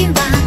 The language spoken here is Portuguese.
Arriba.